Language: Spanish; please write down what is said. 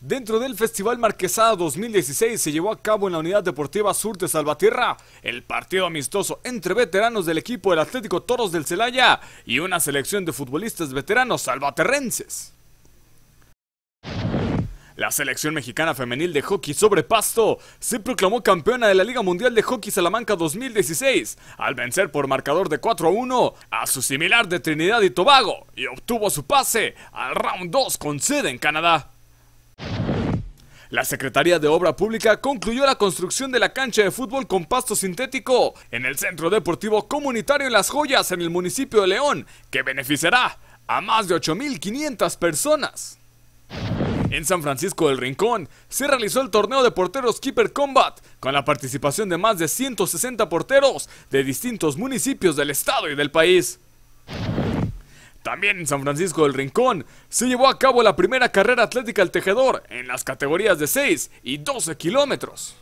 Dentro del Festival Marquesada 2016 se llevó a cabo en la Unidad Deportiva Sur de Salvatierra el partido amistoso entre veteranos del equipo del Atlético Toros del Celaya y una selección de futbolistas veteranos salvaterrenses. La selección mexicana femenil de hockey sobre pasto se proclamó campeona de la Liga Mundial de Hockey Salamanca 2016 al vencer por marcador de 4 a 1 a su similar de Trinidad y Tobago y obtuvo su pase al round 2 con sede en Canadá. La Secretaría de Obra Pública concluyó la construcción de la cancha de fútbol con pasto sintético en el Centro Deportivo Comunitario Las Joyas en el municipio de León, que beneficiará a más de 8.500 personas. En San Francisco del Rincón se realizó el torneo de porteros Keeper Combat con la participación de más de 160 porteros de distintos municipios del estado y del país. También en San Francisco del Rincón se llevó a cabo la primera carrera atlética al tejedor en las categorías de 6 y 12 kilómetros.